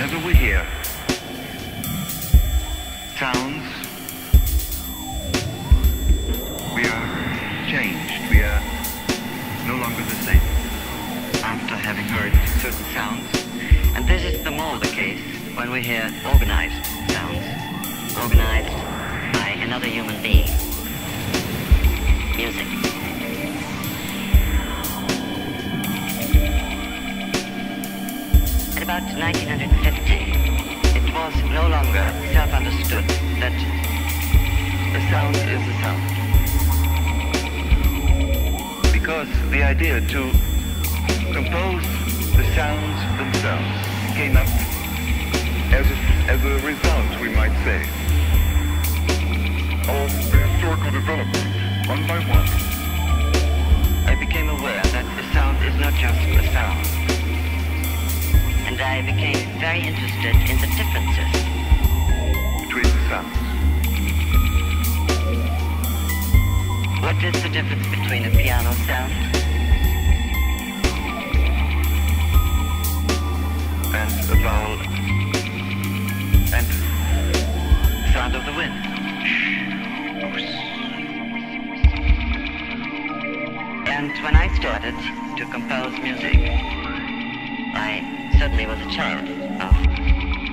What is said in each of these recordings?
Whenever we hear sounds, we are changed. We are no longer the same. After having heard certain sounds, and this is the more the case when we hear organized sounds, organized by another human being. Music. About 1950, it was no longer self-understood that A sound is a sound. Because the idea to compose the sounds themselves came up as a, as a result, we might say, of the historical development, one by one. I became aware that the sound is not just I became very interested in the differences. between the sounds. What is the difference between a piano sound and a vowel and sound of the wind? And when I started to compose music, I certainly was a child of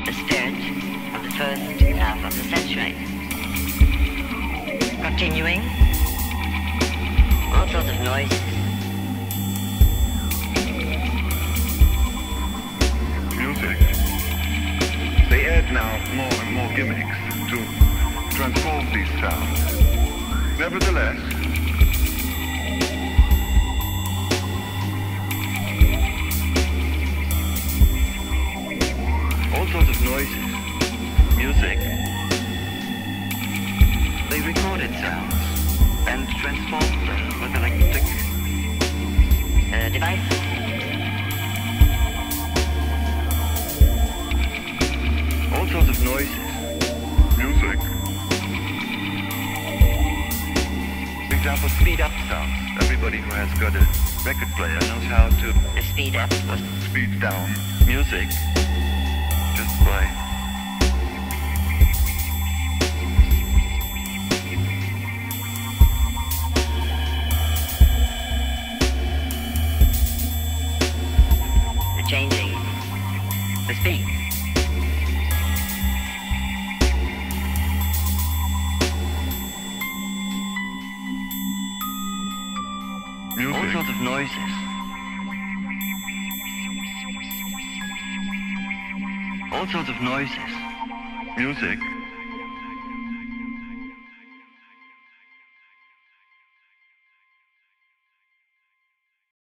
the spirit of the first half of the century. Continuing, all sorts of noises, music. They add now more and more gimmicks to transform these sounds. Nevertheless, all sorts of noises, music, they recorded sounds and transformed them with electric uh, devices. all sorts of noises, music. For example, speed up sounds. Everybody who has got a record player knows how to speed up speed down music just by the changing the speed. All sorts of noises. All sorts of noises. Music